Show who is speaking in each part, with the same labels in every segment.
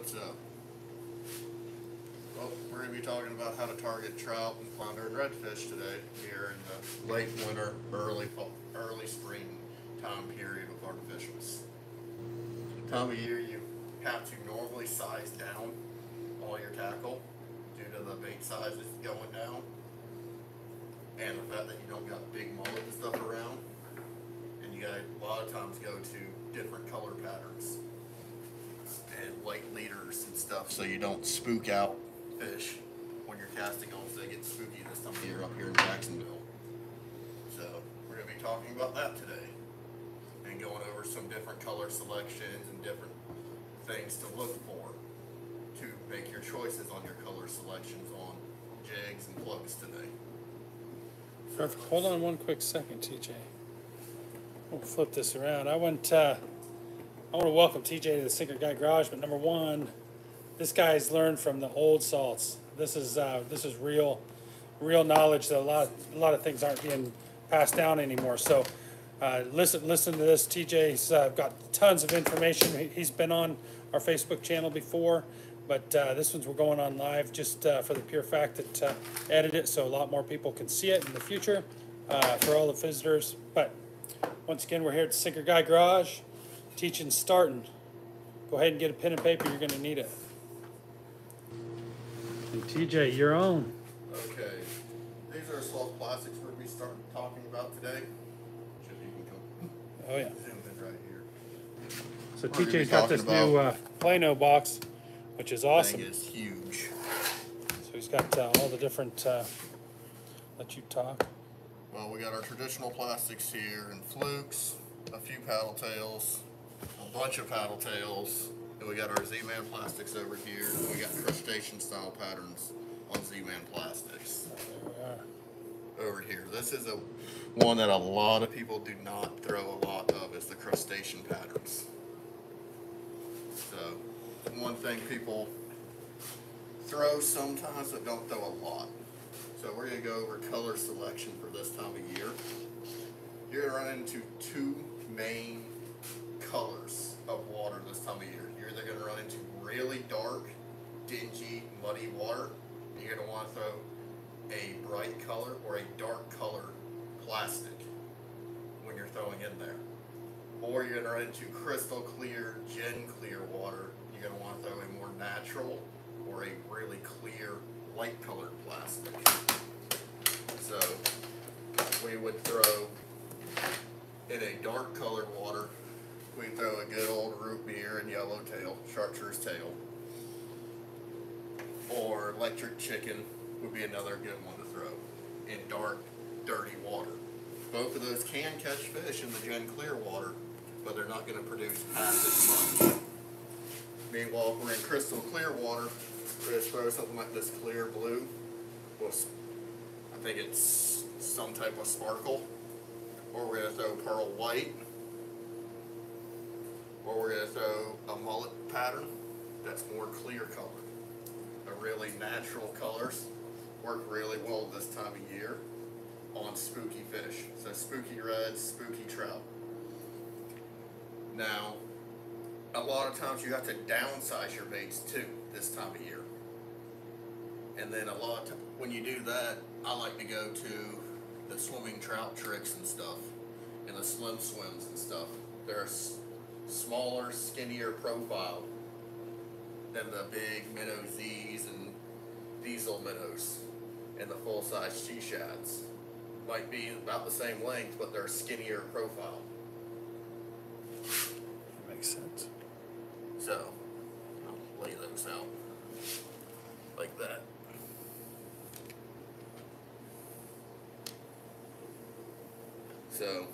Speaker 1: what's up? Well, we're gonna be talking about how to target trout and flounder and redfish today, here in the late winter, early fall, early spring time period with artificials. Time of year you have to normally size down all your tackle due to the bait sizes going down. And the fact that you don't got big mullet and stuff around. And you gotta, a lot of times go to different color patterns and light leaders and stuff so you don't spook out fish when you're casting them so they get spooky this time of year up here in Jacksonville. So we're gonna be talking about that today and going over some different color selections and different things to look for to make your choices on your color selections on jigs and plugs today.
Speaker 2: Perfect. Hold on one quick second, TJ. We'll flip this around. I went, uh, I want to welcome TJ to the Sinker Guy Garage, but number one, this guy's learned from the old salts. This is, uh, this is real, real knowledge that a lot, a lot of things aren't being passed down anymore. So, uh, listen, listen to this. TJ's, uh, got tons of information. He- He's been on our Facebook channel before, but, uh, this one's, we're going on live just, uh, for the pure fact that, uh, edit it so a lot more people can see it in the future, uh, for all the visitors. But, once again, we're here at Sinker Guy Garage, teaching starting. Go ahead and get a pen and paper, you're gonna need it. And TJ, you're on.
Speaker 1: Okay, these are soft plastics we're gonna be starting talking about today. Should you can come
Speaker 2: Oh, yeah.
Speaker 1: right here.
Speaker 2: So
Speaker 1: We're gonna be
Speaker 2: TJ's got this new, uh, Plano box, which is awesome.
Speaker 1: Thing is huge.
Speaker 2: So he's got, uh, all the different, uh, let you talk.
Speaker 1: Well, we got our traditional plastics here and flukes, a few paddle tails, a bunch of paddle tails, and we got our Z-Man plastics over here, and we got crustacean style patterns on Z-Man plastics
Speaker 2: There we are.
Speaker 1: over here. This is a one that a lot of people do not throw a lot of is the crustacean patterns. So, one thing people throw sometimes but don't throw a lot. So we're gonna go over color selection for this time of year. You're gonna run into two main colors of water this time of year. You're either gonna run into really dark, dingy, muddy water. You're gonna wanna throw a bright color or a dark color plastic when you're throwing in there. Or you're gonna run into crystal clear, gin clear water. You're gonna wanna throw a more natural or a really clear, light colored plastic. So we would throw in a dark colored water, we throw a good old root beer and yellowtail, chartreuse tail. Or electric chicken would be another good one to throw in dark, dirty water. Both of those can catch fish in the Gen Clear water, but they're not gonna produce half as much. Meanwhile, if we're in crystal clear water, we're gonna throw something like this clear blue. Well, I think it's some type of sparkle. Or we're gonna throw pearl white. Or we're gonna throw a mullet pattern that's more clear color. The really natural colors work really well this time of year on spooky fish. So spooky reds, spooky trout. Now, a lot of times you have to downsize your baits too this time of year. And then a lot of when you do that, I like to go to the swimming trout tricks and stuff, and the slim swims and stuff. They're a s- smaller, skinnier profile than the big minnow Z's and diesel minnows and the full size she shads. Might be about the same length, but they're a skinnier profile.
Speaker 2: That makes sense.
Speaker 1: So, I'll lay those out like that. So,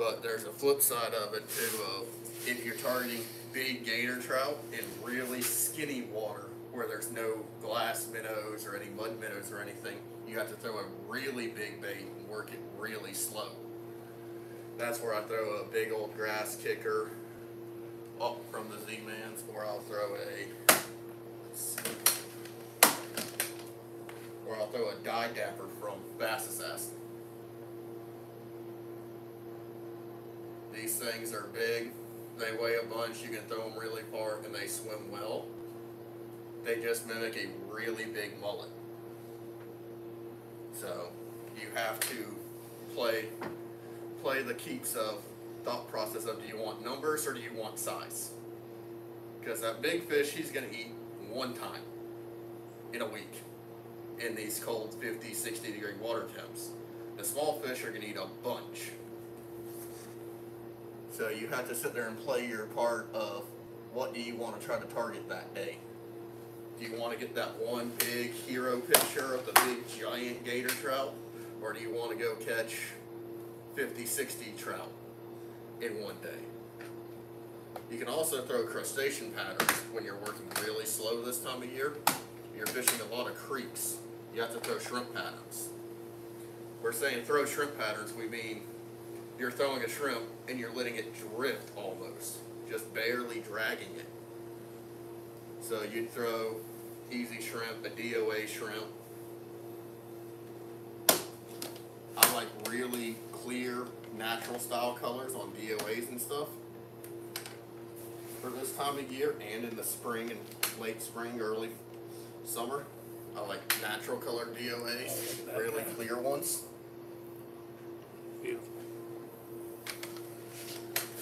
Speaker 1: but there's a flip side of it too. If you're targeting big gator trout in really skinny water where there's no glass minnows or any mud minnows or anything, you have to throw a really big bait and work it really slow. That's where I throw a big old grass kicker up from the Z-Mans, or I'll throw a, or I'll throw a die dapper from Bass Assassin. These things are big. they weigh a bunch, you can throw them really far and they swim well. They just mimic a really big mullet. So you have to play play the keeps of thought process of do you want numbers or do you want size? Because that big fish he's gonna eat one time in a week in these cold 50, 60 degree water temps. The small fish are gonna eat a bunch. So you have to sit there and play your part of what do you want to try to target that day. Do you want to get that one big hero picture of the big giant gator trout? Or do you want to go catch 50, 60 trout in one day? You can also throw crustacean patterns when you're working really slow this time of year. You're fishing a lot of creeks. You have to throw shrimp patterns. We're saying throw shrimp patterns, we mean you're throwing a shrimp and you're letting it drift almost, just barely dragging it. So you'd throw easy shrimp, a DOA shrimp. I like really clear, natural style colors on DOAs and stuff. For this time of year and in the spring and late spring, early summer, I like natural colored DOAs,
Speaker 2: look at that
Speaker 1: really clear ones.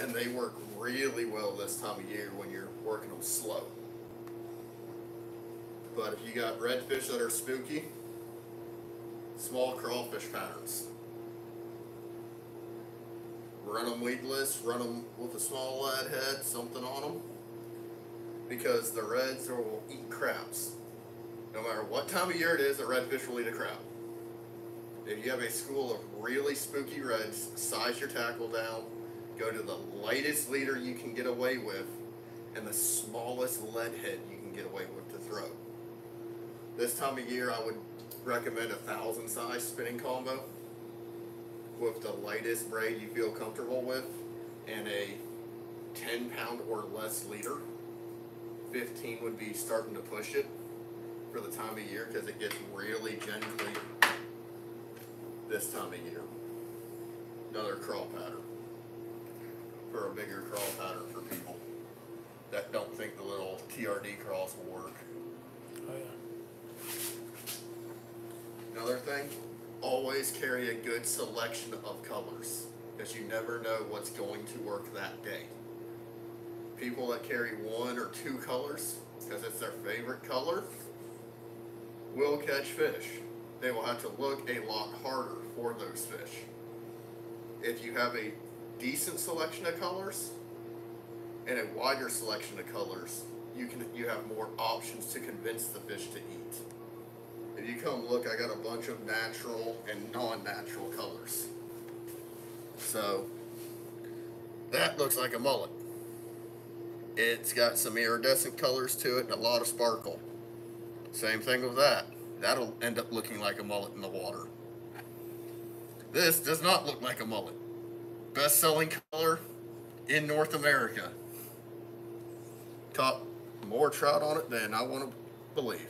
Speaker 1: And they work really well this time of year when you're working them slow. But if you got redfish that are spooky, small crawfish patterns. Run them weedless, run them with a small lead head, something on them. Because the reds will eat crabs. No matter what time of year it is, a redfish will eat a crab. If you have a school of really spooky reds, size your tackle down, go to the lightest leader you can get away with, and the smallest lead head you can get away with to throw. This time of year, I would recommend a thousand size spinning combo with the lightest braid you feel comfortable with, and a 10 pound or less leader. 15 would be starting to push it for the time of year because it gets really gently this time of year. Another crawl pattern for a bigger crawl pattern for people that don't think the little TRD crawls will work.
Speaker 2: Oh yeah.
Speaker 1: Another thing, always carry a good selection of colors because you never know what's going to work that day. People that carry one or two colors because it's their favorite color will catch fish. They will have to look a lot harder for those fish. If you have a decent selection of colors and a wider selection of colors, you can you have more options to convince the fish to eat. If you come look, I got a bunch of natural and non-natural colors. So that looks like a mullet. It's got some iridescent colors to it and a lot of sparkle. Same thing with that. That'll end up looking like a mullet in the water. This does not look like a mullet. Best selling color in North America. Caught more trout on it than I want to believe.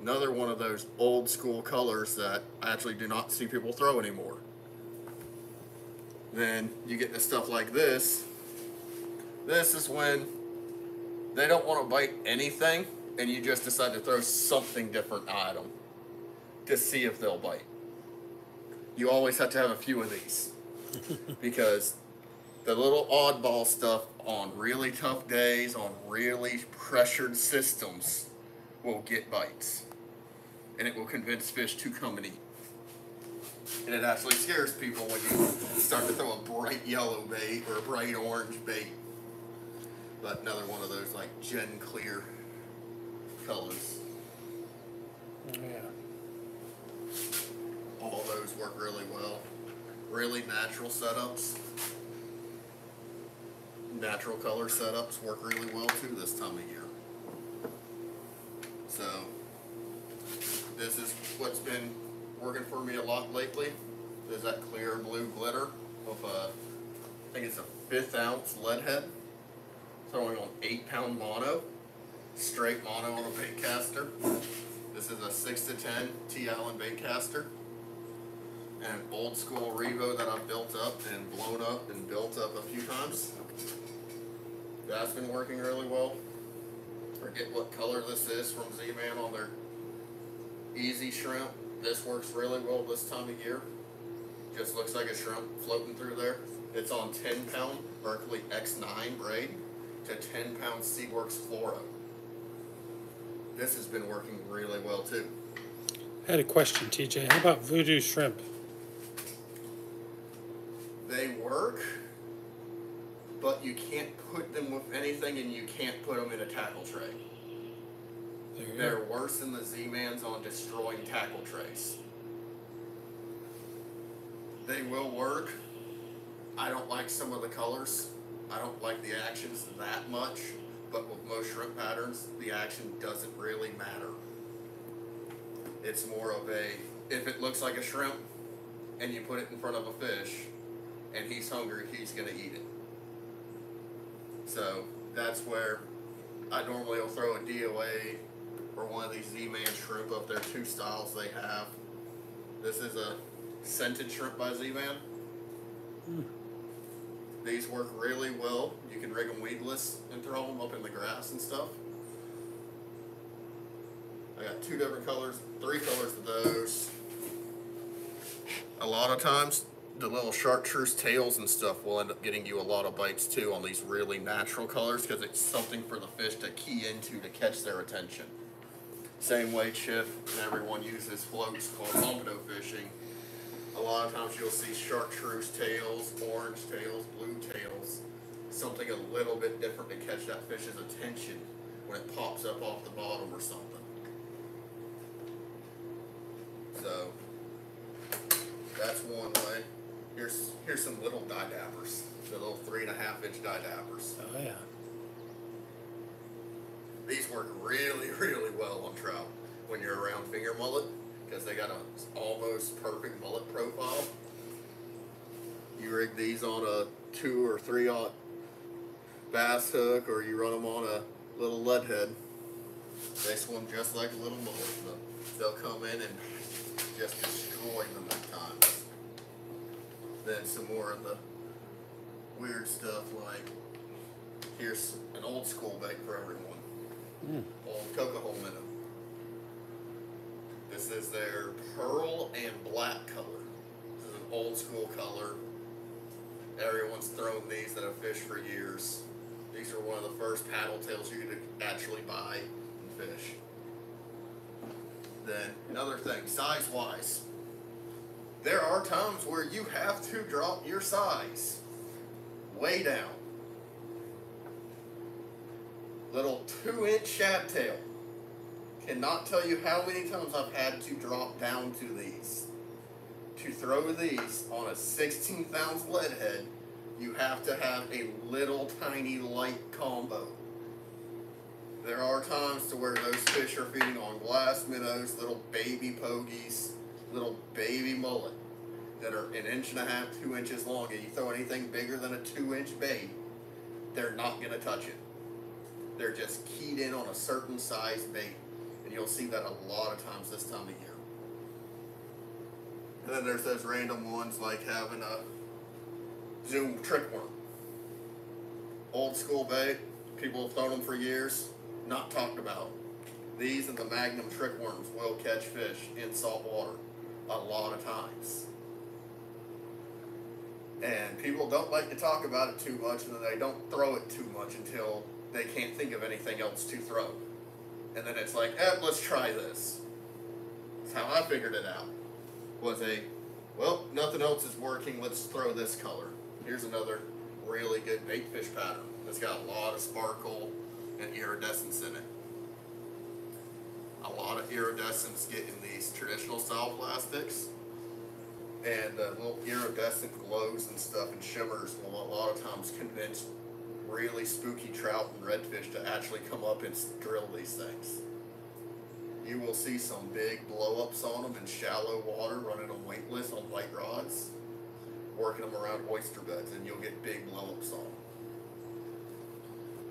Speaker 1: Another one of those old school colors that I actually do not see people throw anymore. Then you get to stuff like this. This is when they don't want to bite anything and you just decide to throw something different at them to see if they'll bite. You always have to have a few of these because the little oddball stuff on really tough days, on really pressured systems, will get bites. And it will convince fish to come and eat. And it actually scares people when you start to throw a bright yellow bait or a bright orange bait. But another one of those like gen clear colors.
Speaker 2: Yeah.
Speaker 1: All those work really well. Really natural setups. Natural color setups work really well too this time of year. So, this is what's been working for me a lot lately. Is that clear blue glitter of a, I think it's a fifth ounce lead head. Throwing on eight pound mono, straight mono on a bait caster. This is a six to ten T Allen bait caster old school Revo that I've built up and blown up and built up a few times. That's been working really well. Forget what color this is from Z-Man on their Easy Shrimp. This works really well this time of year. Just looks like a shrimp floating through there. It's on 10 pound Berkley X9 braid to 10 pound Seaworks Fluoro. This has been working really well too.
Speaker 2: I had a question, TJ. How about Vudu shrimp?
Speaker 1: They work, but you can't put them with anything and you can't put them in a tackle tray. They're
Speaker 2: go.
Speaker 1: worse than the Z-Mans on destroying tackle trays. They will work. I don't like some of the colors. I don't like the actions that much, but with most shrimp patterns, the action doesn't really matter. It's more of a, if it looks like a shrimp and you put it in front of a fish and he's hungry, he's gonna eat it. So that's where I normally will throw a DOA or one of these Z-Man shrimp up there, two styles they have. This is a scented shrimp by Z-Man. These work really well. You can rig them weedless and throw them up in the grass and stuff. I got two different colors, three colors of those. A lot of times, the little chartreuse tails and stuff will end up getting you a lot of bites too on these really natural colors because it's something for the fish to key into to catch their attention. Same way Chip and everyone uses floats called pompano fishing. A lot of times you'll see chartreuse tails, orange tails, blue tails, something a little bit different to catch that fish's attention when it pops up off the bottom or something. So that's one way. Here's here's some little didappers, the little three and a half inch didappers.
Speaker 2: Oh yeah.
Speaker 1: These work really, really well on trout when you're around finger mullet because they got a almost perfect mullet profile. You rig these on a two or three aught bass hook, or you run them on a little lead head. They swim just like a little mullet. but They'll come in and just destroy them at times. Then some more of the weird stuff like here's an old school bait for everyone hmm. old Cocahoe minnow. This is their pearl and black color. This is an old school color. Everyone's thrown these that have fished for years. These are one of the first paddle tails you could actually buy and fish. Then another thing, size wise. There are times where you have to drop your size way down little two inch shad tail. Cannot tell you how many times I've had to drop down to these. To throw these on a 16th ounce lead head, you have to have a little tiny light combo. There are times to where those fish are feeding on glass minnows, little baby pogies, little baby mullet that are an inch and a half, two inches long, and you throw anything bigger than a two inch bait, they're not gonna touch it they're just keyed in on a certain size bait. And you'll see that a lot of times this time of year. And then there's those random ones like having a Zoom trick worm. Old school bait, people have thrown them for years, not talked about. These and the Magnum trick worms will catch fish in salt water a lot of times. And people don't like to talk about it too much and then they don't throw it too much until they can't think of anything else to throw. And then it's like, eh, let's try this. That's how I figured it out. Was a, well, nothing else is working, let's throw this color. Here's another really good bait fish pattern. It's got a lot of sparkle and iridescence in it. A lot of iridescence get in these traditional style plastics. And uh, little iridescent glows and stuff and shimmers will a lot of times convince really spooky trout and redfish to actually come up and drill these things. You will see some big blow ups on them in shallow water, running them weightless on light rods, working them around oyster beds, and you'll get big blow ups on them.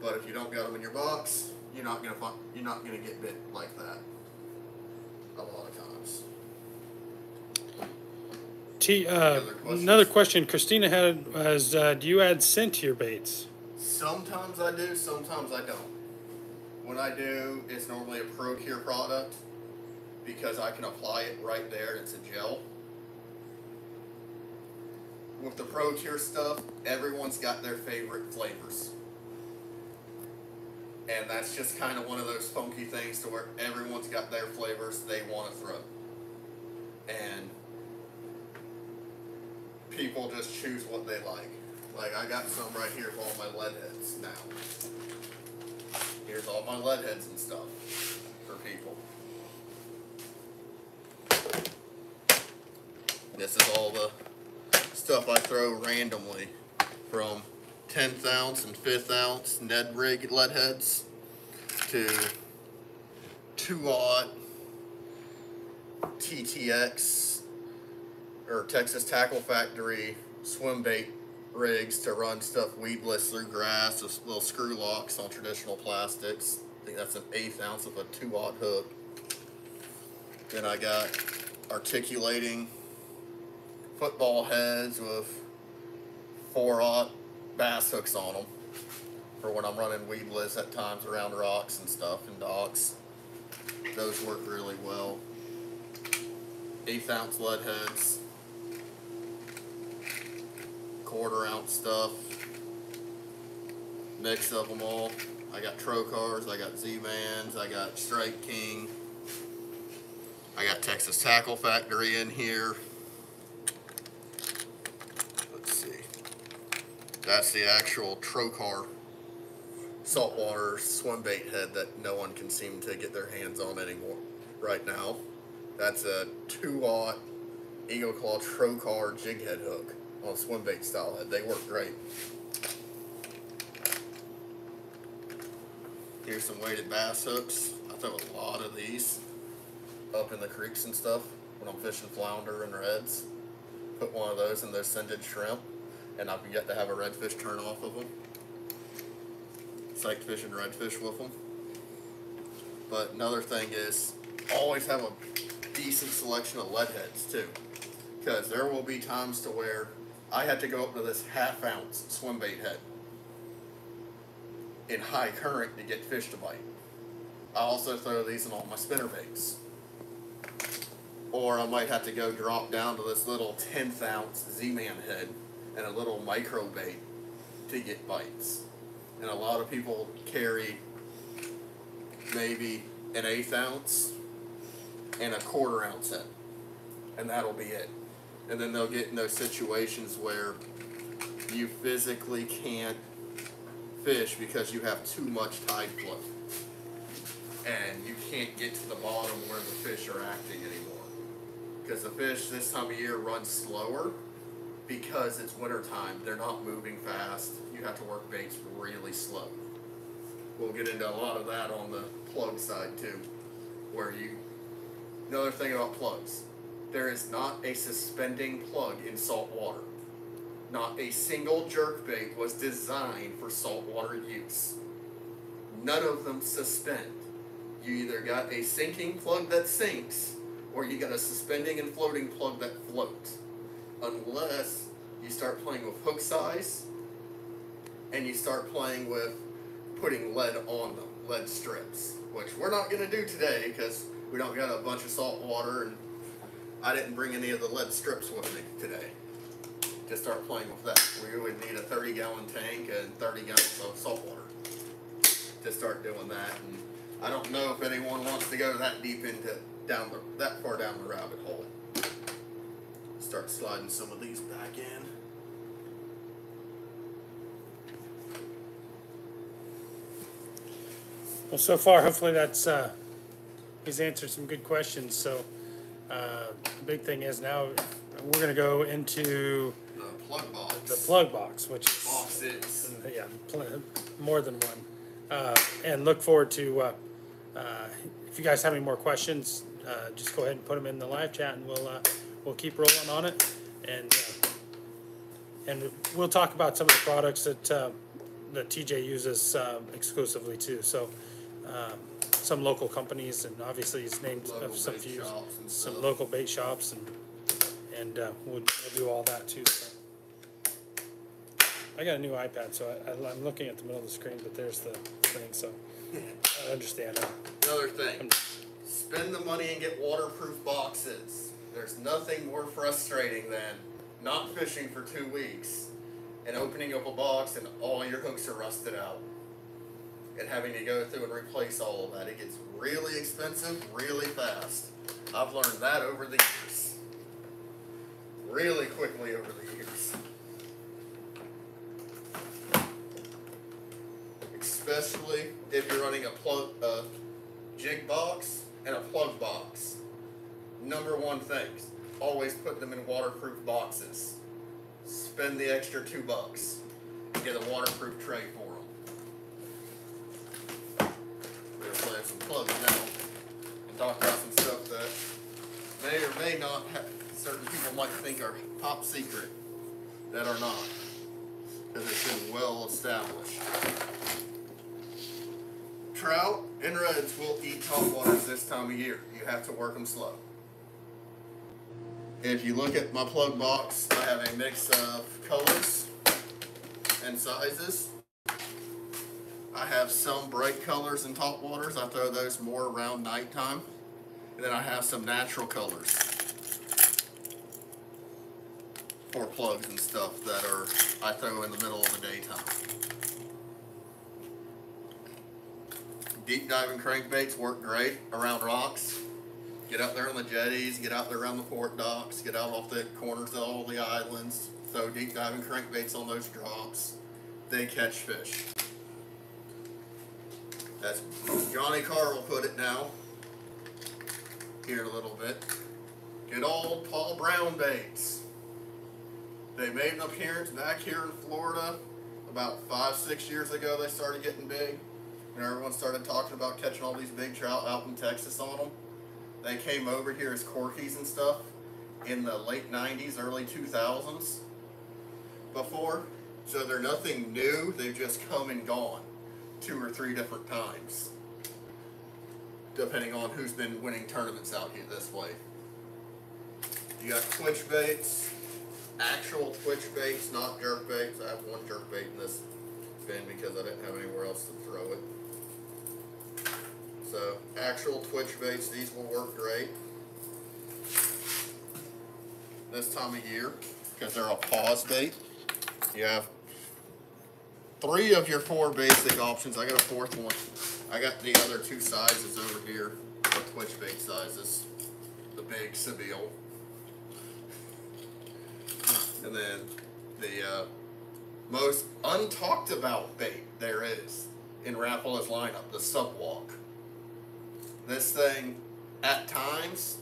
Speaker 1: But if you don't got them in your box, you're not gonna find, you're not gonna get bit like that. A lot of times.
Speaker 2: T, uh, another question Christina had was, uh, do you add scent to your baits?
Speaker 1: Sometimes I do, sometimes I don't. When I do, it's normally a pro ProCure product because I can apply it right there and it's a gel. With the pro ProCure stuff, everyone's got their favorite flavors. And that's just kind of one of those funky things to where everyone's got their flavors they want to throw. And people just choose what they like. Like I got some right here of all my lead heads now. Here's all my lead heads and stuff for people. This is all the stuff I throw randomly from 10th ounce and 5th ounce Ned Rig lead heads to 2 aught TTX or Texas Tackle Factory swim bait rigs to run stuff weedless through grass with little screw locks on traditional plastics. I think that's an eighth ounce of a two aught hook. Then I got articulating football heads with four aught bass hooks on them for when I'm running weedless at times around rocks and stuff and docks. Those work really well. Eighth ounce lead heads quarter ounce stuff. Mix of them all. I got Trokars, I got Z-Mans, I got Strike King. I got Texas Tackle Factory in here. Let's see. That's the actual Trokar saltwater swim bait head that no one can seem to get their hands on anymore right now. That's a 2 aught Eagle Claw Trokar jig head hook on a swim bait style head. They work great. Here's some weighted bass hooks. I throw a lot of these up in the creeks and stuff when I'm fishing flounder and reds. Put one of those in those scented shrimp, and I've yet to have a redfish turn off of them. Psyched fishing redfish with them. But another thing is, always have a decent selection of lead heads too, because there will be times to where I had to go up to this half ounce swim bait head in high current to get fish to bite. I also throw these in all my spinner baits. Or I might have to go drop down to this little 10th ounce Z-Man head and a little micro bait to get bites. And a lot of people carry maybe an eighth ounce and a quarter ounce head. And that'll be it and then they'll get in those situations where you physically can't fish because you have too much tide flow and you can't get to the bottom where the fish are acting anymore because the fish this time of year run slower because it's winter time they're not moving fast you have to work baits really slow we'll get into a lot of that on the plug side too where you another thing about plugs there is not a suspending plug in salt water. Not a single jerk bait was designed for saltwater use. None of them suspend. You either got a sinking plug that sinks, or you got a suspending and floating plug that floats. Unless you start playing with hook size, and you start playing with putting lead on them, lead strips, which we're not going to do today because we don't got a bunch of salt water and I didn't bring any of the lead strips with me today to start playing with that. We would need a 30 gallon tank and 30 gallons of salt water to start doing that. And I don't know if anyone wants to go that deep into down the that far down the rabbit hole. Start sliding some of these back in.
Speaker 2: Well, so far, hopefully that's, uh, he's answered some good questions, so, uh, the big thing is now, we're gonna go into
Speaker 1: The plug box.
Speaker 2: the plug box, which is,
Speaker 1: box is
Speaker 2: yeah, pl- more than one. Uh, and look forward to, uh, uh, if you guys have any more questions, uh, just go ahead and put them in the live chat and we'll, uh, we'll keep rolling on it. And, uh, and we'll talk about some of the products that, uh, that TJ uses, uh, exclusively too, so, um, some local companies and obviously he's named some few, some local bait shops and, and, uh, we'll, we'll do all that too, so. I got a new iPad, so I, I, I'm looking at the middle of the screen, but there's the thing, so I understand.
Speaker 1: Another thing, spend the money and get waterproof boxes. There's nothing more frustrating than not fishing for two weeks and opening up a box and all your hooks are rusted out. And having to go through and replace all of that. It gets really expensive really fast. I've learned that over the years. Really quickly over the years. Especially if you're running a plug, a jig box and a plug box. Number one things, always put them in waterproof boxes. Spend the extra two bucks get a waterproof tray for them. We're gonna play some plugs now and talk about some stuff that may or may not have, certain people might think are top secret that are not. Because it's been well established. Trout and reds will eat top waters this time of year. You have to work them slow. If you look at my plug box, I have a mix of colors and sizes. I have some bright colors in top waters. I throw those more around nighttime. And then I have some natural colors for plugs and stuff that are I throw in the middle of the daytime. Deep diving crankbaits work great around rocks. Get out there on the jetties, get out there around the port docks, get out off the corners of all the islands, throw deep diving crankbaits on those drops. They catch fish. That's Johnny Carl put it now. Here a little bit. Good old Paul Brown baits. They made an appearance back here in Florida about five, six years ago. They started getting big, and everyone started talking about catching all these big trout out in Texas on them. They came over here as corkies and stuff in the late 90s, early 2000s before. So they're nothing new, they've just come and gone two or three different times. Depending on who's been winning tournaments out here this way. You got twitch baits, actual twitch baits, not jerk baits. I have one jerk bait in this bin because I didn't have anywhere else to throw it. So actual twitch baits, these will work great this time of year because they're a pause bait. You have three of your four basic options. I got a fourth one. I got the other two sizes over here, the twitch bait sizes, the big Sebile, and then the uh, most untalked about bait there is in Rapala's lineup, the subwalk. This thing, at times,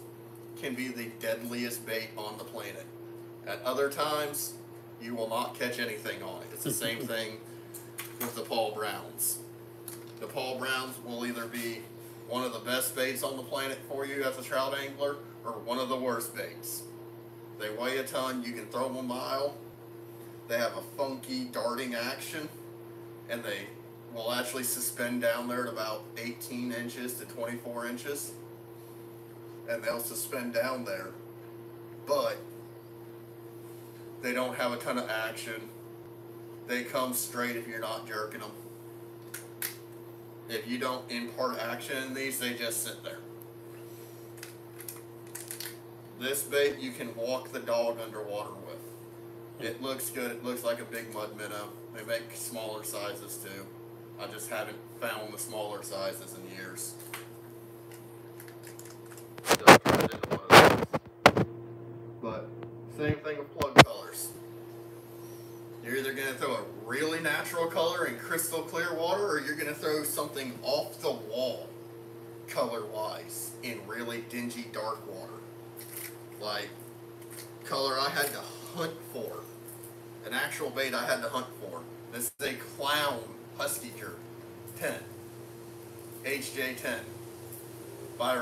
Speaker 1: can be the deadliest bait on the planet. At other times, you will not catch anything on it. It's the same thing with the Paul Browns. The Paul Browns will either be one of the best baits on the planet for you as a trout angler or one of the worst baits. They weigh a ton, you can throw them a mile. They have a funky darting action and they will actually suspend down there at about 18 inches to 24 inches. And they'll suspend down there. But they don't have a ton of action. They come straight if you're not jerking them. If you don't impart action in these, they just sit there. This bait you can walk the dog underwater with. It looks good. It looks like a big mud minnow. They make smaller sizes too. I just haven't found the smaller sizes in years. So I turned it into one of those. But same thing with plug colors. You're either gonna throw a really natural color in crystal clear water, or you're gonna throw something off the wall, color wise, in really dingy dark water. Like color I had to hunt for, an actual bait I had to hunt for. This is a clown husky jerk, 10, HJ10, by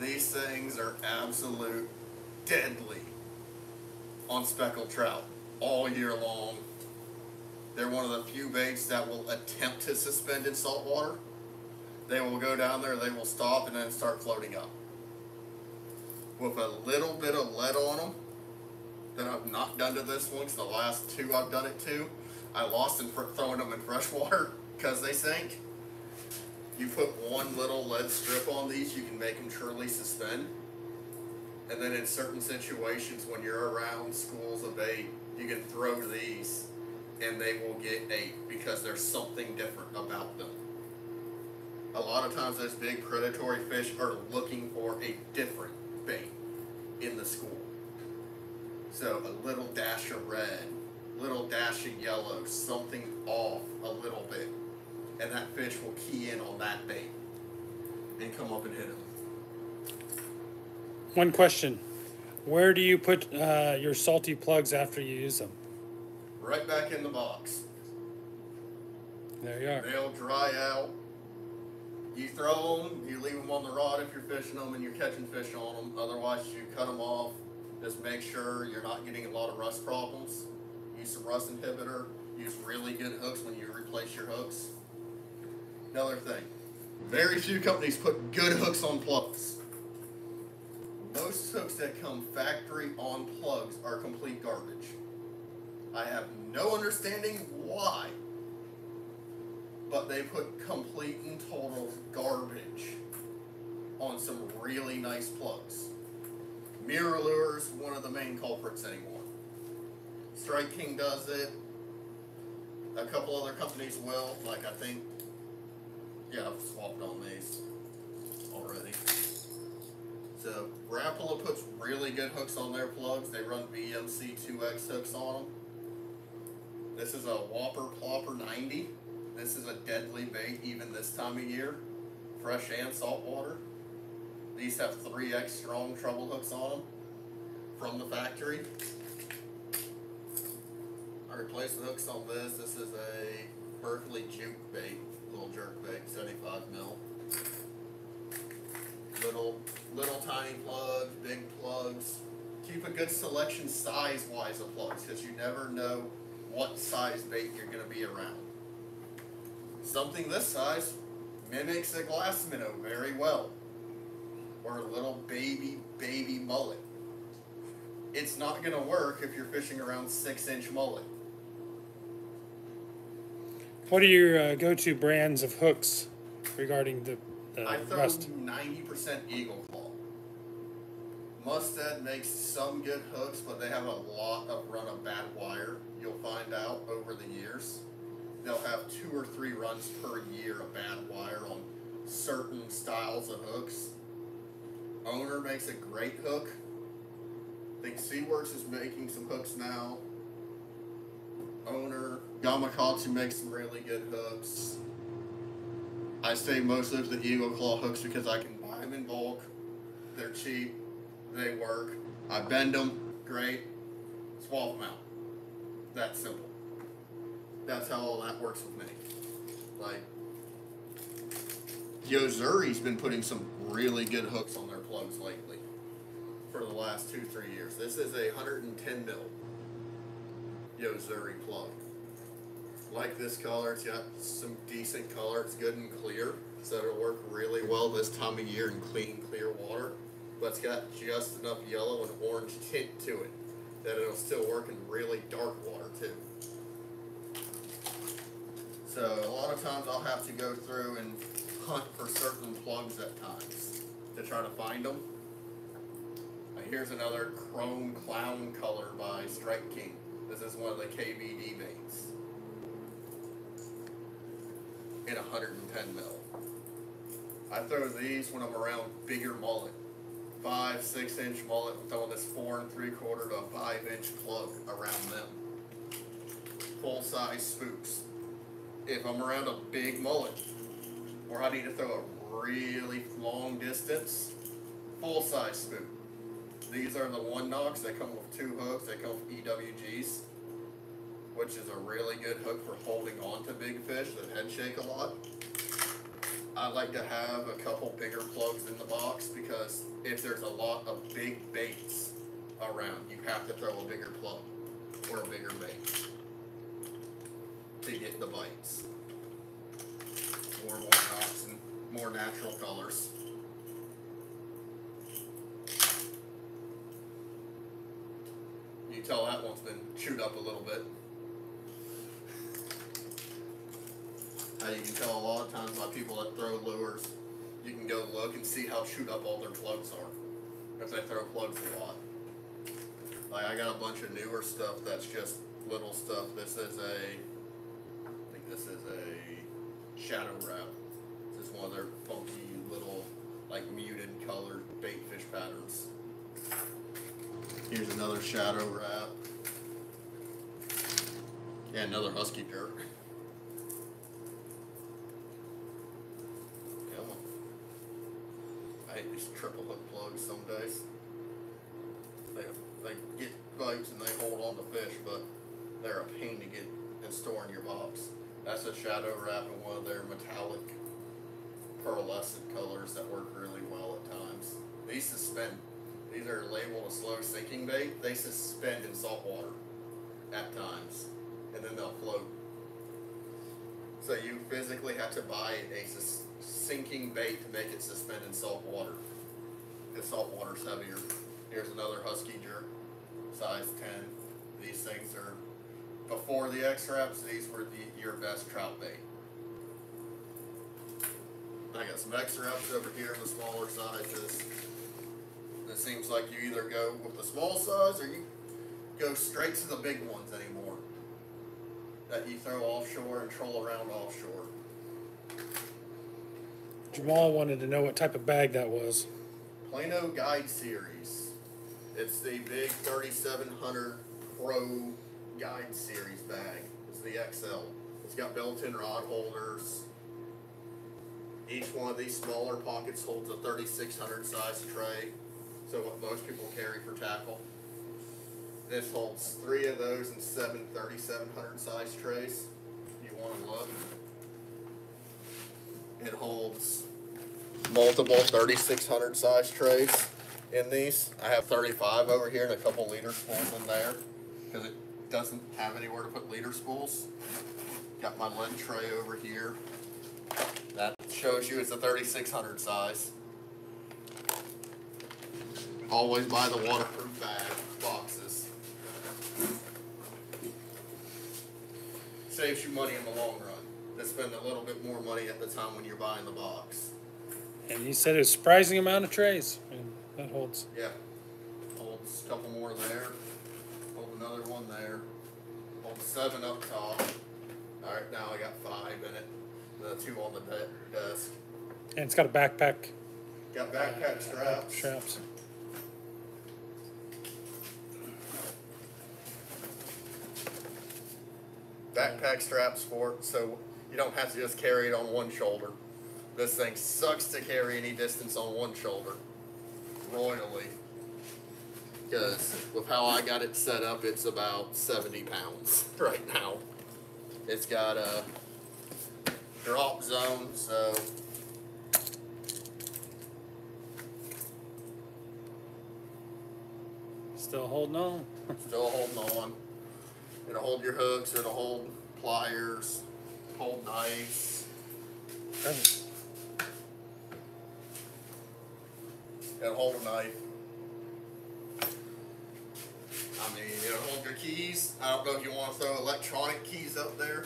Speaker 1: These things are absolute deadly on speckled trout all year long. They're one of the few baits that will attempt to suspend in salt water. They will go down there, they will stop, and then start floating up. With a little bit of lead on them, that I've not done to this one, 'cause the last two I've done it to, I lost in throwing them in fresh water because they sink. You put one little lead strip on these, you can make them truly suspend. And then in certain situations, when you're around schools of bait, you can throw these and they will get ate because there's something different about them. A lot of times, those big predatory fish are looking for a different bait in the school. So a little dash of red, little dash of yellow, something off a little bit. And that fish will key in on that bait and come up and hit him.
Speaker 2: One question: Where do you put uh, your salty plugs after you use them?
Speaker 1: Right back in the box.
Speaker 2: There you are.
Speaker 1: They'll dry out. You throw them, you leave them on the rod if you're fishing them and you're catching fish on them. Otherwise, you cut them off. Just make sure you're not getting a lot of rust problems. Use some rust inhibitor. Use really good hooks when you replace your hooks. Another thing, very few companies put good hooks on plugs. Most hooks that come factory on plugs are complete garbage. I have no understanding why but they put complete and total garbage on some really nice plugs. MirrOlures, one of the main culprits anymore. Strike King does it. A couple other companies will, like I think, yeah, I've swapped on these already. So Rapala puts really good hooks on their plugs. They run VMC 2X hooks on them. This is a Whopper Plopper 90. This is a deadly bait even this time of year, fresh and salt water. These have 3x strong treble hooks on them from the factory. I replaced the hooks on this. This is a Berkley juke bait, little jerk bait, 75 mil. Little, little tiny plugs, big plugs. Keep a good selection size wise of plugs because you never know what size bait you're going to be around. Something this size mimics a glass minnow very well. Or a little baby, baby mullet. It's not gonna work if you're fishing around six inch mullet.
Speaker 2: What are your uh, go-to brands of hooks regarding the,
Speaker 1: I throw
Speaker 2: rust?
Speaker 1: ninety percent Eagle Claw. Mustad makes some good hooks, but they have a lot of run of bad wire. You'll find out over the years. They'll have two or three runs per year of bad wire on certain styles of hooks. Owner makes a great hook. I think Seaworks is making some hooks now. Owner Gamakatsu makes some really good hooks. I say most of the Eagle Claw hooks because I can buy them in bulk. They're cheap. They work. I bend them. Great. Swap them out. That simple. That's how all that works with me. Like, Yo-Zuri's been putting some really good hooks on their plugs lately. For the last two, three years. This is a 110 mil Yozuri plug. Like this color, it's got some decent color. It's good and clear, so it'll work really well this time of year in clean, clear water. But it's got just enough yellow and orange tint to it that it'll still work in really dark water too. So a lot of times I'll have to go through and hunt for certain plugs at times to try to find them. Here's another chrome clown color by Strike King. This is one of the KVD baits. In 110 mil. I throw these when I'm around bigger mullet. Five, six inch mullet, I'm throwing this four and three quarter to a five inch plug around them. Full size spooks. If I'm around a big mullet, or I need to throw a really long distance, full size spook. These are the one knocks. They come with two hooks. They come with EWGs, which is a really good hook for holding on to big fish that head shake a lot. I like to have a couple bigger plugs in the box because if there's a lot of big baits around, you have to throw a bigger plug or a bigger bait to get the bites. More knots and more natural colors. You tell that one's been chewed up a little bit. You can tell a lot of times by people that throw lures, you can go look and see how chewed up all their plugs are. If they throw plugs a lot. Like I got a bunch of newer stuff that's just little stuff. This is a, I think this is a Shadow Rap. This is one of their funky little, like muted colored bait fish patterns. Here's another Shadow Rap. Yeah, another husky jerk. hook plugs some days. They, they get bites and they hold on to fish, but they're a pain to get and store in your box. That's a Shadow Rap in one of their metallic pearlescent colors that work really well at times. These suspend. These are labeled a slow sinking bait. They suspend in salt water at times, and then they'll float. So you physically have to buy a sinking bait to make it suspend in salt water. Because salt water's heavier. Here's another husky jerk, size ten. These things are before the X-Raps. These were the your best trout bait. I got some X-Raps over here in the smaller sizes. It seems like you either go with the small size or you go straight to the big ones anymore. That you throw offshore and troll around offshore.
Speaker 2: Jamal wanted to know what type of bag that was.
Speaker 1: Plano Guide Series. It's the big 3700 Pro Guide Series bag. It's the XL. It's got built-in rod holders. Each one of these smaller pockets holds a 3600 size tray. So what most people carry for tackle. This holds three of those and seven 3700 size trays. You want to look. It holds multiple 3600 size trays in these. I have 35 over here and a couple leader spools in there because it doesn't have anywhere to put leader spools. Got my lead tray over here. That shows you it's a 3600 size. Always buy the waterproof bag boxes. Saves you money in the long run. To spend a little bit more money at the time when you're buying the box.
Speaker 2: And he said a surprising amount of trays. And that holds.
Speaker 1: Yeah. Holds a couple more there. Hold another one there. Hold seven up top. Alright, now I got five in it. The two on the de- desk.
Speaker 2: And it's got a backpack.
Speaker 1: Got backpack straps.
Speaker 2: Straps.
Speaker 1: Backpack straps for it, so you don't have to just carry it on one shoulder. This thing sucks to carry any distance on one shoulder. Royally. Because with how I got it set up, it's about 70 pounds right now. It's got a drop zone, so
Speaker 2: Still holding on.
Speaker 1: still holding on. It'll hold your hooks, it'll hold pliers, hold knives,
Speaker 2: Perfect.
Speaker 1: It'll hold a knife. I mean, it'll hold your keys. I don't know if you want to throw electronic keys up there.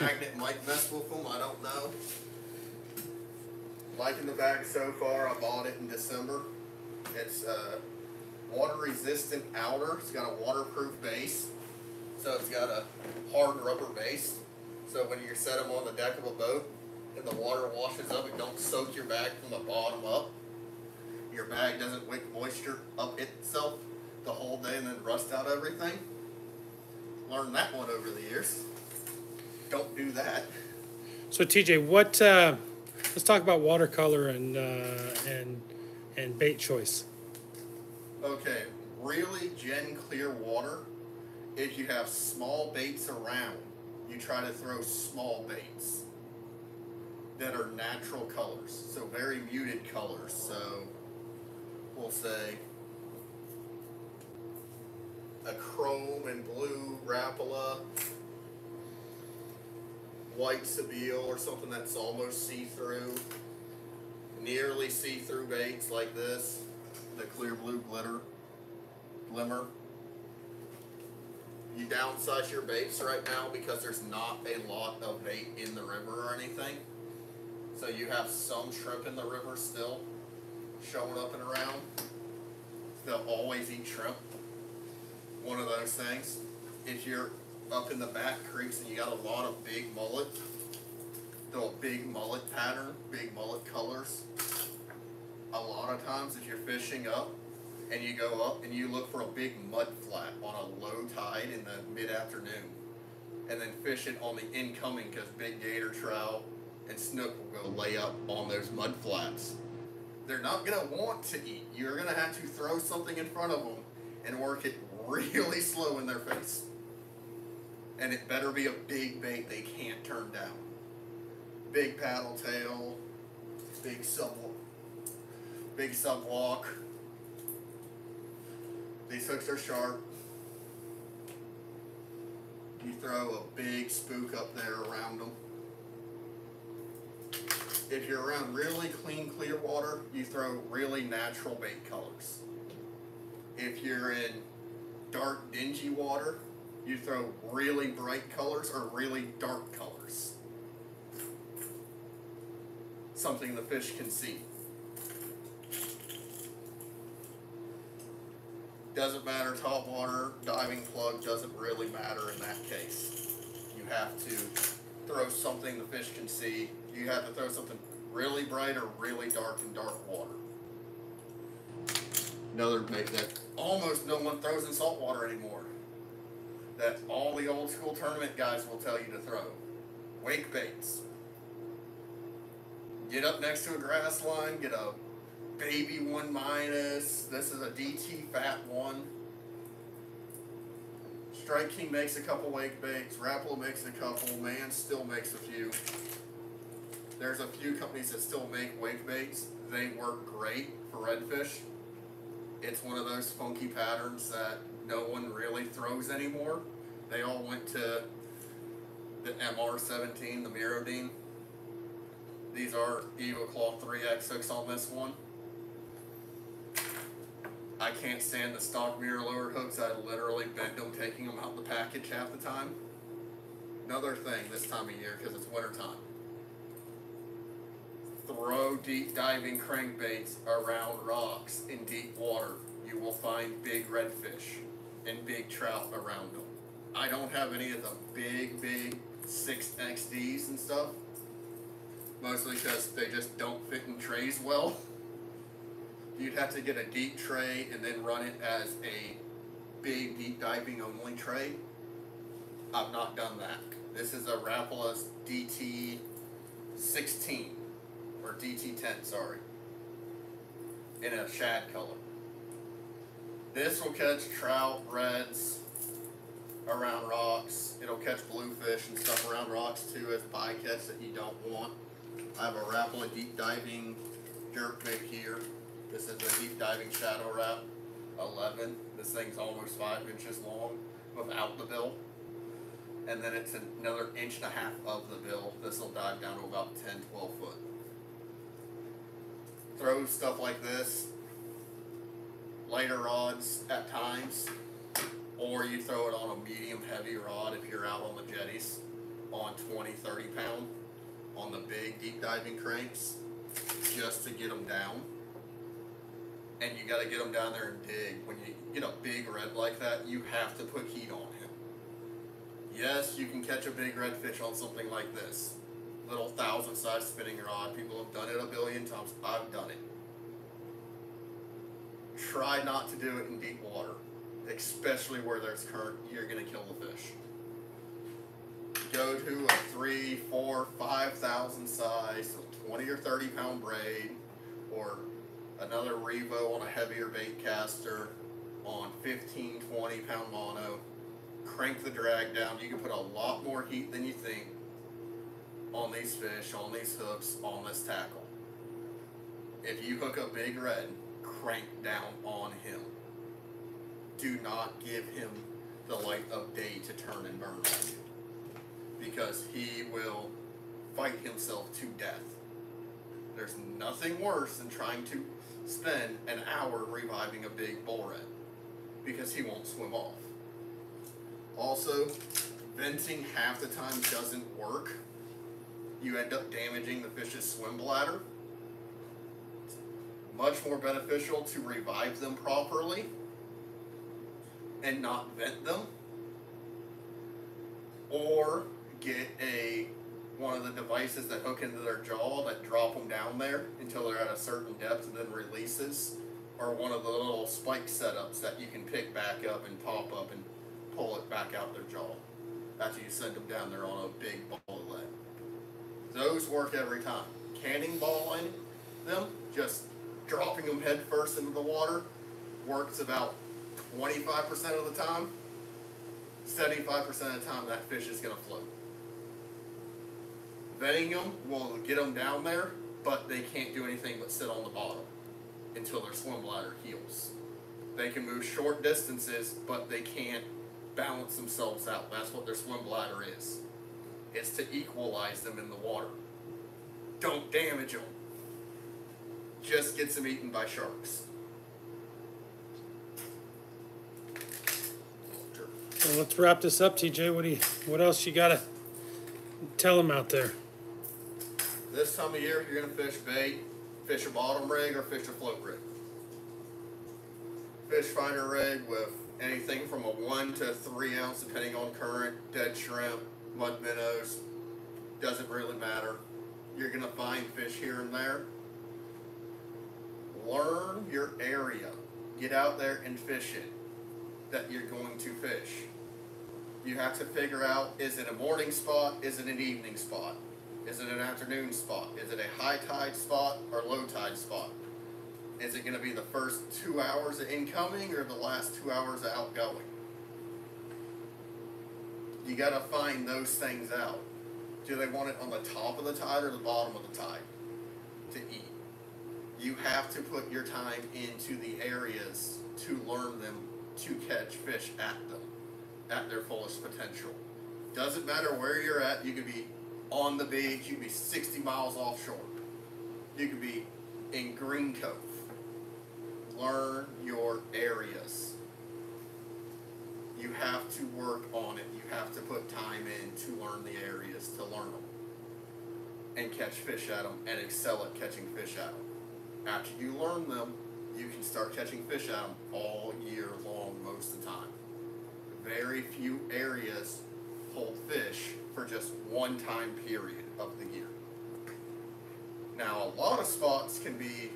Speaker 1: Magnet might mess with them, I don't know. Liking the bag so far, I bought it in December. It's uh, water resistant outer, it's got a waterproof base. So it's got a hard rubber base. So when you set them on the deck of a boat and the water washes up, it don't soak your bag from the bottom up. Your bag doesn't wick moisture up itself the whole day and then rust out everything. Learned that one over the years. Don't do that.
Speaker 2: So TJ, what? Uh, let's talk about watercolor and uh, and and bait choice.
Speaker 1: Okay, really gen clear water. If you have small baits around, you try to throw small baits that are natural colors, so very muted colors. So we'll say a chrome and blue Rapala, white Sebile, or something that's almost see-through, nearly see-through baits like this, the clear blue glitter, glimmer. you downsize your baits right now because there's not a lot of bait in the river or anything. So you have some shrimp in the river still showing up and around. They'll always eat shrimp. One of those things. If you're up in the back creeks and you got a lot of big mullet, a big mullet pattern, big mullet colors. A lot of times if you're fishing up and you go up and you look for a big mud flat on a low tide in the mid-afternoon and then fish it on the incoming because big gator trout and snook will go lay up on those mud flats. They're not gonna want to eat. You're gonna have to throw something in front of them and work it really slow in their face. And it better be a big bait they can't turn down. Big paddle tail, big sub, big sub walk. These hooks are sharp. You throw a big spook up there around them. If you're around really clean, clear water, you throw really natural bait colors. If you're in dark, dingy water, you throw really bright colors or really dark colors. Something the fish can see. Doesn't matter, top water, diving plug doesn't really matter in that case. You have to throw something the fish can see. You have to throw something really bright or really dark in dark water. Another bait that almost no one throws in salt water anymore. That all the old school tournament guys will tell you to throw. Wake baits. Get up next to a grass line, get a baby one minus. This is a DT fat one. Strike King makes a couple wake baits. Rapala makes a couple. Mann still makes a few. There's a few companies that still make wake baits. They work great for redfish. It's one of those funky patterns that no one really throws anymore. They all went to the MR17, the MirrOdine. These are EvoClaw 3X hooks on this one. I can't stand the stock MirrOlure hooks. I literally bend them, taking them out of the package half the time. Another thing this time of year, because it's winter time. Throw deep diving crankbaits around rocks in deep water. You will find big redfish and big trout around them. I don't have any of the big, big 6XDs and stuff. Mostly because they just don't fit in trays well. You'd have to get a deep tray and then run it as a big deep diving only tray. I've not done that. This is a Rapala's DT 16 or DT 10, sorry, in a shad color. This will catch trout, reds around rocks. It'll catch bluefish and stuff around rocks too as bycatch that you don't want. I have a Rapala deep diving jerk bait here. This is a deep diving Shadow Rap, 11. This thing's almost five inches long without the bill. And then it's another inch and a half of the bill. This will dive down to about 10, 12 foot. Throw stuff like this, lighter rods at times, or you throw it on a medium heavy rod if you're out on the jetties on 20, 30 pound on the big deep diving cranks just to get them down and you got to get them down there and dig. When you get a big red like that, you have to put heat on him. Yes, you can catch a big redfish on something like this. Little thousand size spinning rod. People have done it a billion times. I've done it. Try not to do it in deep water, especially where there's current. You're going to kill the fish. Go to a three, four, five thousand size, so 20 or 30 pound braid, or another Revo on a heavier bait caster on 15, 20 pound mono. Crank the drag down. You can put a lot more heat than you think on these fish, on these hooks, on this tackle. If you hook a big red, crank down on him. Do not give him the light of day to turn and burn on you. Because he will fight himself to death. There's nothing worse than trying to spend an hour reviving a big bull red because he won't swim off. Also, venting half the time doesn't work. You end up damaging the fish's swim bladder. Much more beneficial to revive them properly and not vent them. Or get a one of the devices that hook into their jaw that drop them down there until they're at a certain depth and then releases. Or one of the little spike setups that you can pick back up and pop up and pull it back out their jaw after you send them down there on a big ball of lead. Those work every time. Cannonballing them, just dropping them head first into the water, works about 25% of the time. 75% of the time, that fish is going to float. Venting them will get them down there, but they can't do anything but sit on the bottom until their swim bladder heals. They can move short distances, but they can't balance themselves out. That's what their swim bladder is. It's to equalize them in the water. Don't damage them. Just gets them eaten by sharks.
Speaker 2: Well, let's wrap this up, TJ. What do you, what else you gotta tell them out there?
Speaker 1: This time of year, if you're gonna fish bait, fish a bottom rig or fish a float rig. Fish finder rig with anything from a one to three ounce, depending on current, dead shrimp, mud minnows, doesn't really matter. You're gonna find fish here and there. Learn your area. Get out there and fish it that you're going to fish. You have to figure out is it a morning spot? Is it an evening spot? Is it an afternoon spot? Is it a high tide spot or low tide spot? Is it going to be the first two hours of incoming or the last two hours of outgoing? You got to find those things out. Do they want it on the top of the tide or the bottom of the tide to eat? You have to put your time into the areas to learn them to catch fish at them at their fullest potential. Doesn't matter where you're at, you could be on the beach, you could be 60 miles offshore, you could be in Green Cove. Learn your areas. You have to work on it. You have to put time in to learn the areas, to learn them. And catch fish at them and excel at catching fish at them. After you learn them, you can start catching fish at them all year long most of the time. Very few areas hold fish for just one time period of the year. Now, a lot of spots can be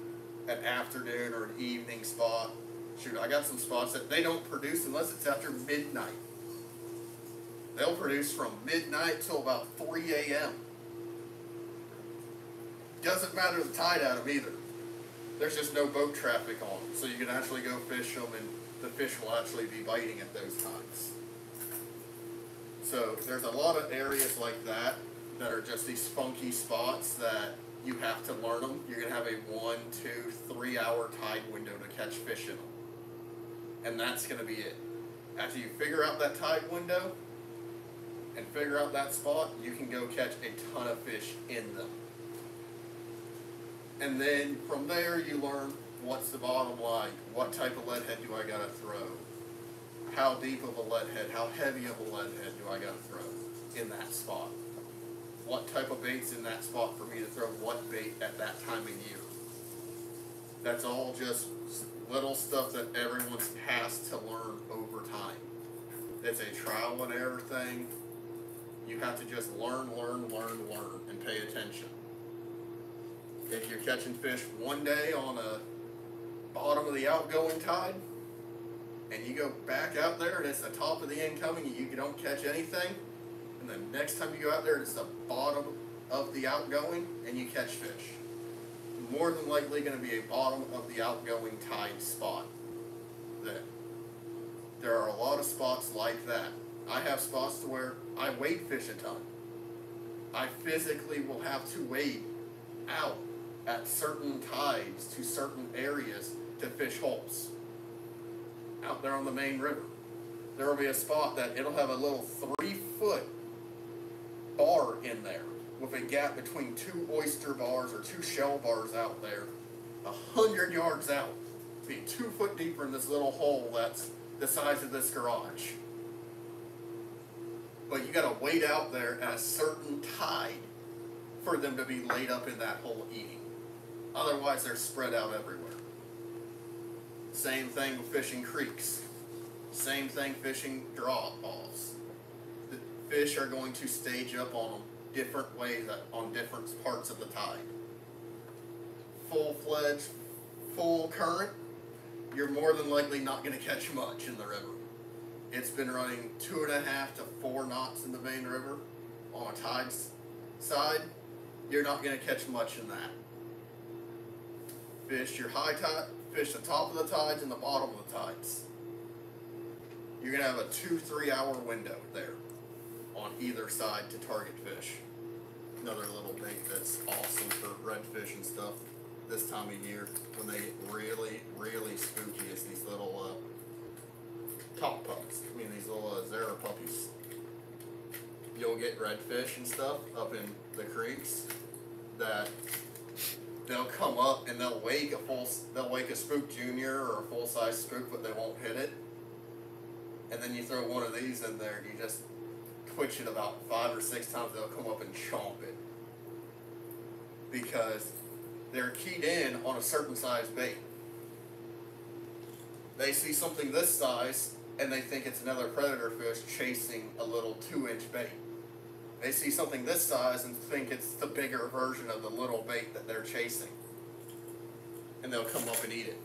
Speaker 1: an afternoon or an evening spot. Shoot, I got some spots that they don't produce unless it's after midnight. They'll produce from midnight till about 3 a.m. Doesn't matter the tide at them either. There's just no boat traffic on them, so you can actually go fish them and the fish will actually be biting at those times. So there's a lot of areas like that that are just these funky spots that you have to learn them. You're gonna have a one, two, three hour tide window to catch fish in them. And that's gonna be it. After you figure out that tide window and figure out that spot, you can go catch a ton of fish in them. And then from there you learn what's the bottom line, what type of lead head do I gotta throw? How deep of a lead head, how heavy of a lead head do I gotta throw in that spot? What type of bait's in that spot for me to throw what bait at that time of year? That's all just little stuff that everyone has to learn over time. It's a trial and error thing. You have to just learn, learn, learn, learn, and pay attention. If you're catching fish one day on a bottom of the outgoing tide, and you go back out there and it's the top of the incoming and you don't catch anything, and the next time you go out there it's the bottom of the outgoing and you catch fish. More than likely going to be a bottom of the outgoing tide spot. There are a lot of spots like that. I have spots to where I wade fish a ton. I physically will have to wade out at certain tides to certain areas to fish holes out there on the main river. There will be a spot that it'll have a little three foot bar in there with a gap between two oyster bars or two shell bars out there, a hundred yards out. Be two foot deeper in this little hole that's the size of this garage. But you gotta wait out there at a certain tide for them to be laid up in that hole eating. Otherwise, they're spread out everywhere. Same thing with fishing creeks. Same thing fishing draw balls. The fish are going to stage up on them different ways uh, on different parts of the tide. Full fledged, full current, you're more than likely not going to catch much in the river. It's been running two and a half to four knots in the main river on a tide side. You're not going to catch much in that. Fish your high tide, fish the top of the tides and the bottom of the tides. You're gonna have a two, three hour window there on either side to target fish. Another little bait that's awesome for redfish and stuff this time of year when they get really, really spooky is these little uh, top pups. I mean these little uh, Zara puppies. You'll get redfish and stuff up in the creeks that they'll come up and they'll wake a full they'll wake a spook junior or a full size spook but they won't hit it and then you throw one of these in there and you just twitch it about five or six times they'll come up and chomp it because they're keyed in on a certain size bait they see something this size and they think it's another predator fish chasing a little two inch bait they see something this size and think it's the bigger version of the little bait that they're chasing. And they'll come up and eat it.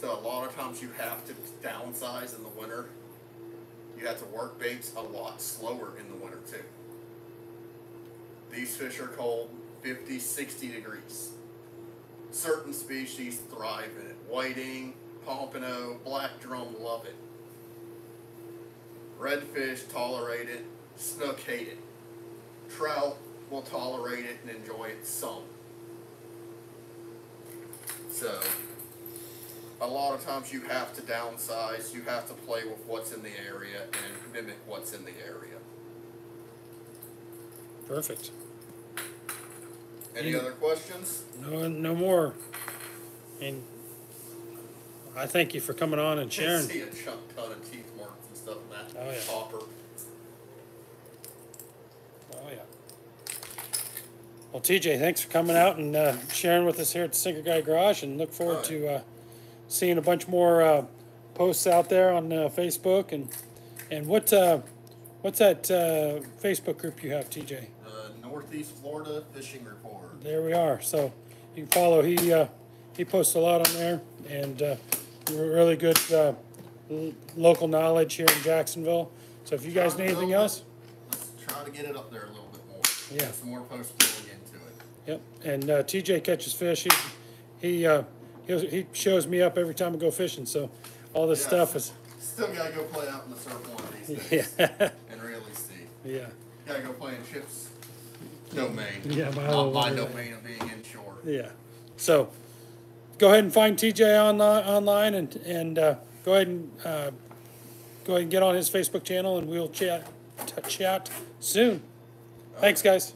Speaker 1: So a lot of times you have to downsize in the winter. You have to work baits a lot slower in the winter too. These fish are cold 50, 60 degrees. Certain species thrive in it. Whiting, pompano, black drum love it. Redfish tolerate it, snook hate it. Trout will tolerate it and enjoy it some. So, a lot of times you have to downsize, you have to play with what's in the area and mimic what's in the area.
Speaker 2: Perfect.
Speaker 1: Any
Speaker 2: Mm.
Speaker 1: other questions?
Speaker 2: No, no more. And I thank you for coming on and
Speaker 1: I
Speaker 2: sharing.
Speaker 1: see a chunk ton of teeth marks and stuff in that
Speaker 2: Oh, yeah.
Speaker 1: hopper.
Speaker 2: Oh, yeah. Well, TJ, thanks for coming out and uh, sharing with us here at the Sinker Guy Garage, and look forward
Speaker 1: Alright.
Speaker 2: to uh, seeing a bunch more uh, posts out there on uh, Facebook. And and what uh, what's that uh, Facebook group you have, TJ?
Speaker 1: Uh, Northeast Florida Fishing Report.
Speaker 2: There we are. So you can follow. He uh, he posts a lot on there, and uh, really good uh, local knowledge here in Jacksonville. So if you guys need anything else,
Speaker 1: Let's try to get it up there a little bit more.
Speaker 2: Yeah.
Speaker 1: Get some more posts going into it.
Speaker 2: Yep, and uh, TJ catches fish. He he uh, he shows me up every time I go fishing. So all this
Speaker 1: Yeah.
Speaker 2: stuff is
Speaker 1: Still gotta go play out in the surf one of these
Speaker 2: yeah
Speaker 1: days and really see.
Speaker 2: yeah
Speaker 1: Gotta go play in Chip's domain.
Speaker 2: Yeah, my
Speaker 1: my domain of being inshore.
Speaker 2: yeah. So go ahead and find TJ on online and and uh, go ahead and uh, go ahead and get on his Facebook channel and we'll chat chat soon. Thanks, guys.